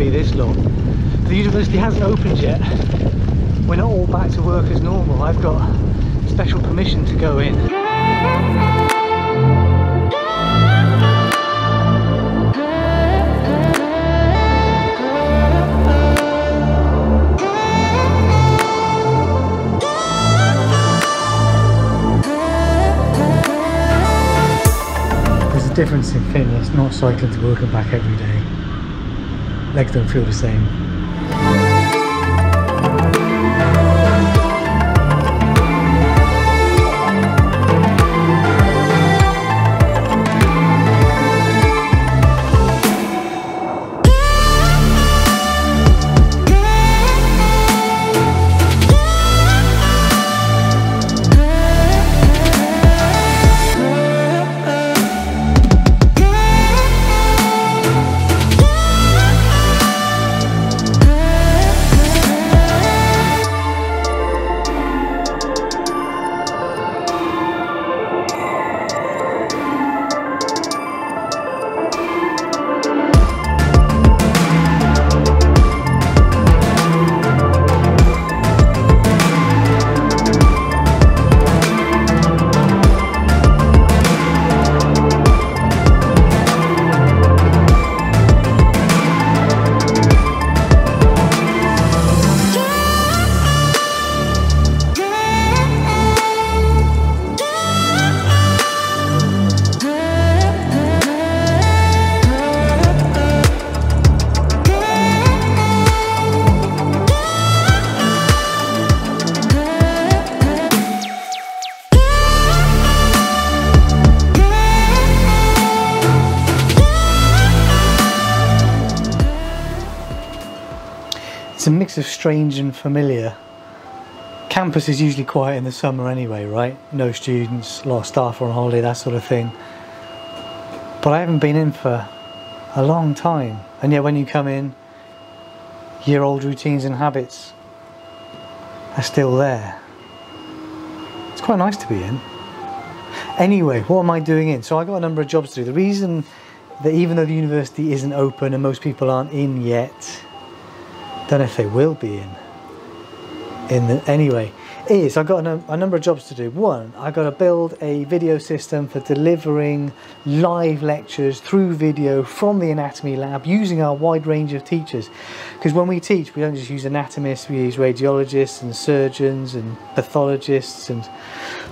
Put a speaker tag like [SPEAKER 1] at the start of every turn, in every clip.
[SPEAKER 1] be this long. The university hasn't opened yet. We're not all back to work as normal. I've got special permission to go in. There's a difference in fitness, not cycling to work and back every day. Legs don't feel the same. Mix of strange and familiar. Campus is usually quiet in the summer anyway, right? No students, a lot of staff are on holiday, that sort of thing. But I haven't been in for a long time. And yet when you come in, year old routines and habits are still there. It's quite nice to be in. Anyway, what am I doing in? So I got a number of jobs to do. The reason that even though the university isn't open and most people aren't in yet, don't know if they will be in. In the, anyway, is I've got a, a number of jobs to do. One, I've got to build a video system for delivering live lectures through video from the anatomy lab using our wide range of teachers. Because when we teach, we don't just use anatomists, we use radiologists and surgeons and pathologists and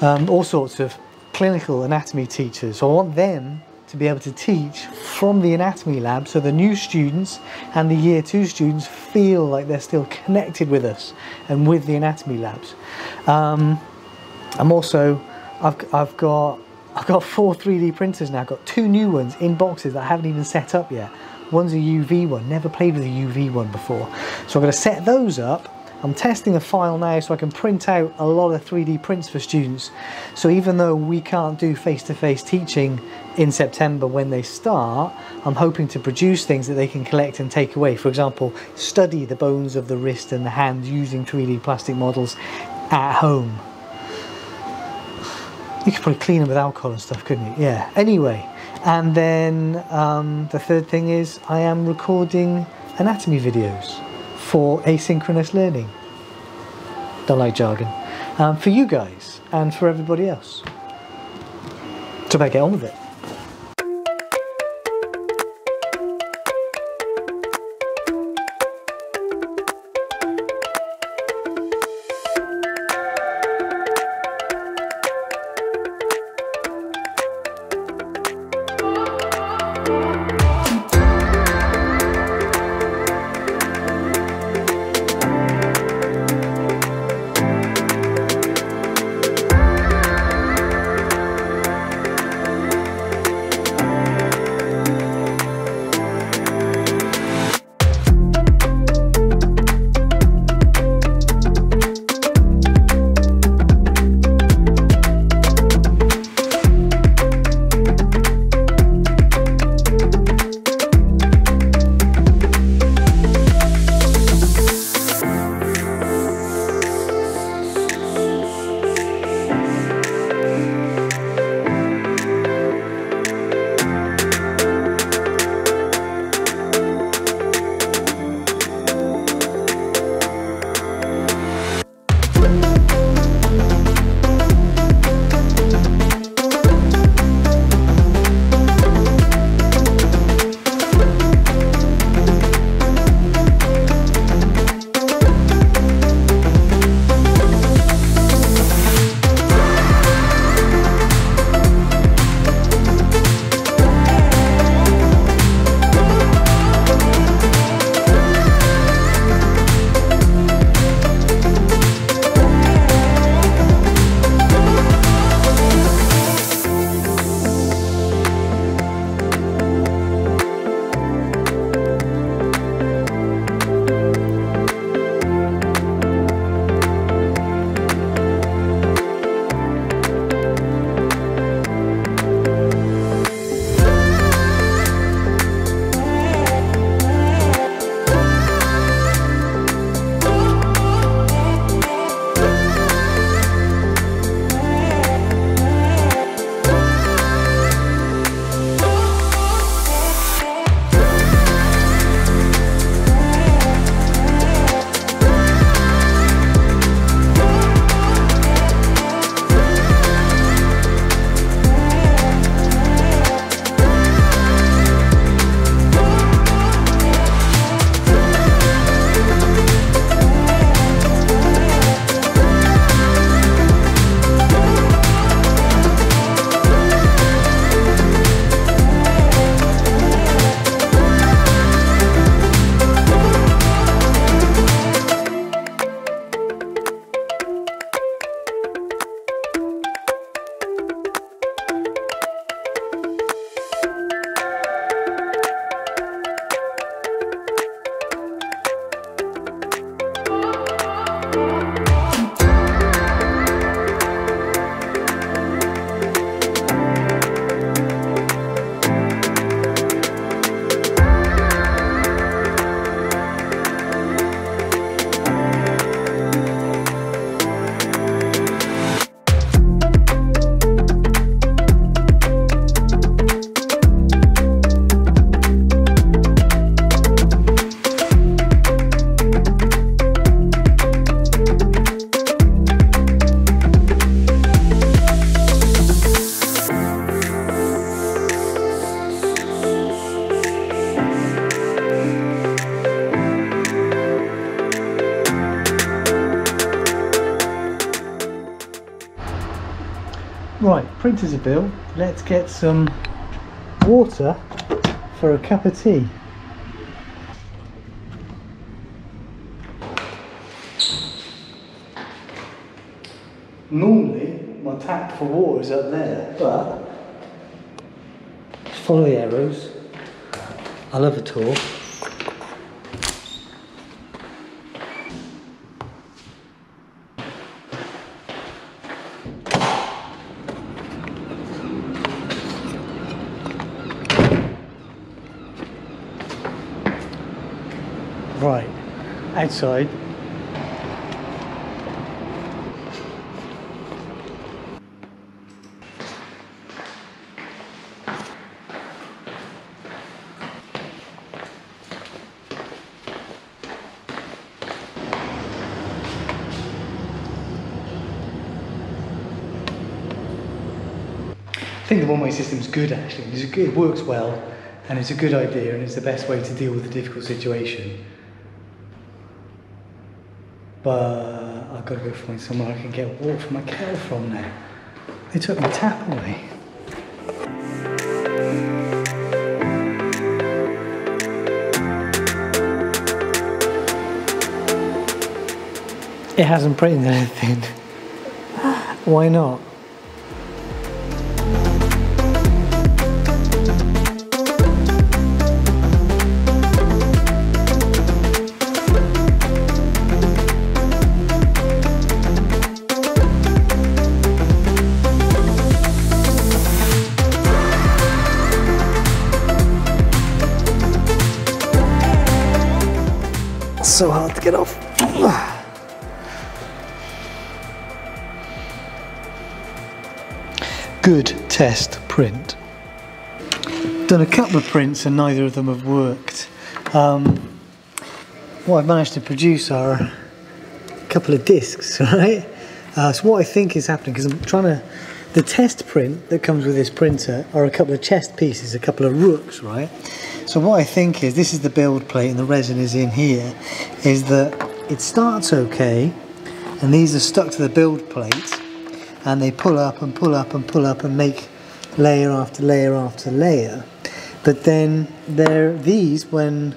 [SPEAKER 1] um, all sorts of clinical anatomy teachers. So I want them to be able to teach from the anatomy lab so the new students and the year two students feel like they're still connected with us and with the anatomy labs. Um, I'm also, I've, I've got I've got four 3D printers now, I've got two new ones in boxes that I haven't even set up yet. One's a UV one, never played with a UV one before. So I'm to set those up I'm testing a file now so I can print out a lot of 3D prints for students. So even though we can't do face-to-face -face teaching in September when they start, I'm hoping to produce things that they can collect and take away. For example, study the bones of the wrist and the hand using 3D plastic models at home. You could probably clean them with alcohol and stuff, couldn't you? Yeah. Anyway, and then um, the third thing is I am recording anatomy videos for asynchronous learning. Don't like jargon. Um, for you guys and for everybody else. So better get on with it. Printers are built, let's get some water for a cup of tea. Normally, my tap for water is up there, but follow the arrows. I love a tour. Right, outside. I think the one-way system's good actually. It works well and it's a good idea and it's the best way to deal with a difficult situation. But I've got to go find somewhere I can get water for my kettle from now. They took my tap away. It hasn't printed anything. Ah. Why not? So hard to get off. Good test print. Done a couple of prints and neither of them have worked. Um, what I've managed to produce are a couple of discs, right? Uh, so what I think is happening, because I'm trying to, the test print that comes with this printer are a couple of chest pieces, a couple of rooks, right? So what I think is, this is the build plate and the resin is in here, is that it starts okay, and these are stuck to the build plate, and they pull up and pull up and pull up and make layer after layer after layer. But then there, these, when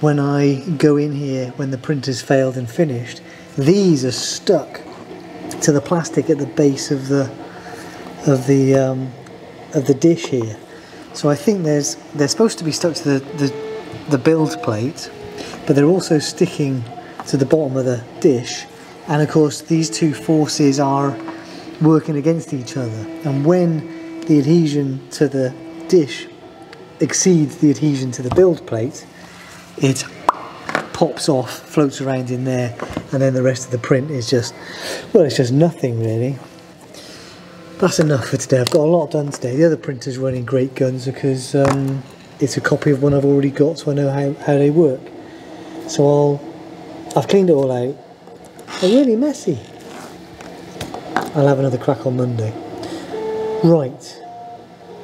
[SPEAKER 1] when I go in here, when the printer's failed and finished, these are stuck to the plastic at the base of the of the um, of the dish here. So I think there's they're supposed to be stuck to the, the, the build plate, but they're also sticking to the bottom of the dish. And of course these two forces are working against each other. And when the adhesion to the dish exceeds the adhesion to the build plate, it pops off, floats around in there, and then the rest of the print is just, well, it's just nothing really that's enough for today. I've got a lot done today. The other printer's running great guns because um, it's a copy of one I've already got so I know how, how they work. So I'll, I've cleaned it all out. They're really messy. I'll have another crack on Monday. Right,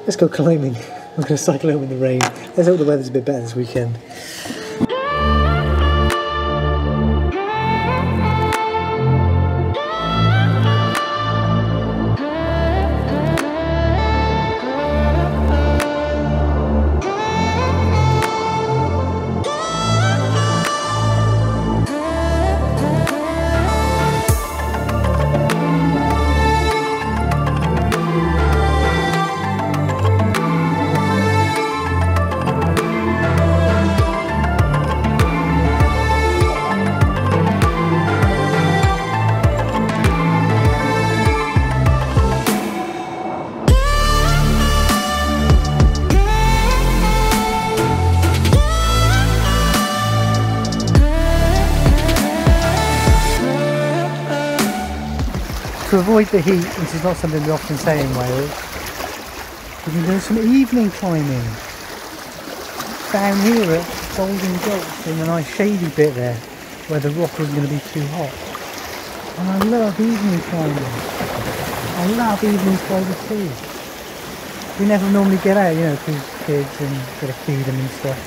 [SPEAKER 1] let's go climbing. I'm going to cycle home in the rain. Let's hope the weather's a bit better this weekend. To avoid the heat, which is not something we often say in Wales, we can do some evening climbing down here at Golden Gulch in a nice shady bit there where the rock isn't going to be too hot. And I love evening climbing. I love by the sea. We never normally get out, you know, because kids and got to feed them and stuff.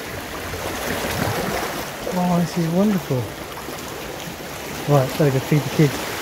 [SPEAKER 1] Oh, this is wonderful. Right, better go feed the kids.